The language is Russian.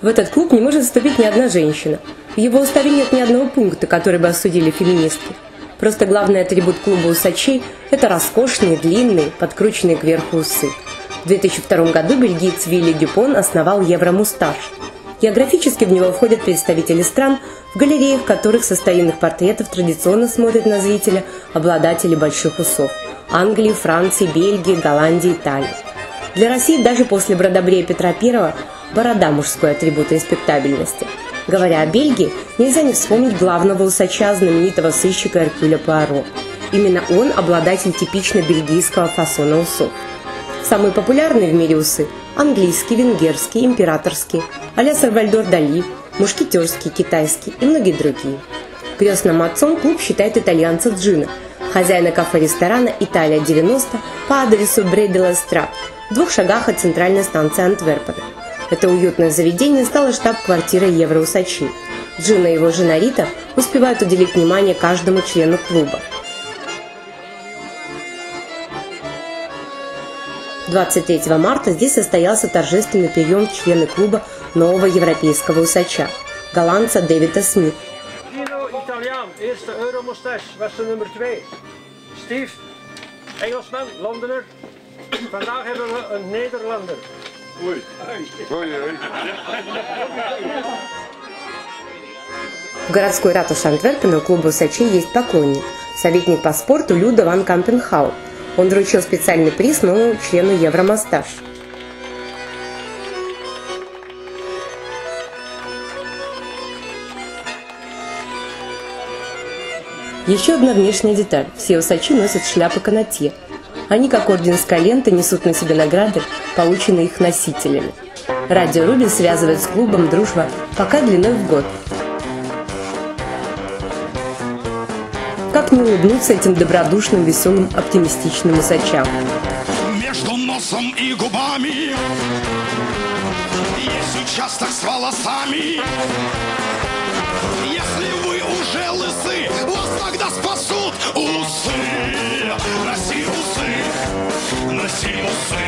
В этот клуб не может вступить ни одна женщина. В его уставе нет ни одного пункта, который бы осудили феминистки. Просто главный атрибут клуба усачей – это роскошные, длинные, подкрученные кверху усы. В 2002 году бельгиец Вилли Дюпон основал Евромусташ. Географически в него входят представители стран, в галереях которых со портретов традиционно смотрят на зрителя обладатели больших усов – Англии, Франции, Бельгии, Голландии, Италии. Для России даже после бродобрея Петра I борода – мужской атрибут респектабельности. Говоря о Бельгии, нельзя не вспомнить главного усача знаменитого сыщика Эркюля Пуаро. Именно он обладатель типично бельгийского фасона усов. Самые популярные в мире усы – английский, венгерский, императорский, а-ля Сальвальдор Дали, мушкетерский, китайский и многие другие. Крестным отцом клуб считает итальянца Джина, хозяина кафе-ресторана «Италия 90» по адресу Бределла Страт, в двух шагах от центральной станции Антверпена. Это уютное заведение стало штаб-квартирой Евроусачи. Джин и его жена Рита успевают уделить внимание каждому члену клуба. 23 марта здесь состоялся торжественный прием члена клуба нового европейского усача – голландца Дэвида Смит. Italiaan, eerste Euromoustache, was de nummer 2. Steve, Engelsman, Londener. Vandaag hebben we een Nederlander. Oei. Oei, oei. В городской ратуше Антверпена у клуба усачей есть поклонник – советник по спорту Люда Ван Кампенхау. Он вручил специальный приз новому члену Евромастаж. Еще одна внешняя деталь. Все усачи носят шляпы канатье. Они, как орденская лента, несут на себе награды, полученные их носителями. Радио Руби связывает с клубом дружба пока длиной в год. Как не улыбнуться этим добродушным, веселым, оптимистичным усачам? Между носом и губами Есть участок с волосами Если вы уже лысы Вас тогда спасут усы Носи усы, носи усы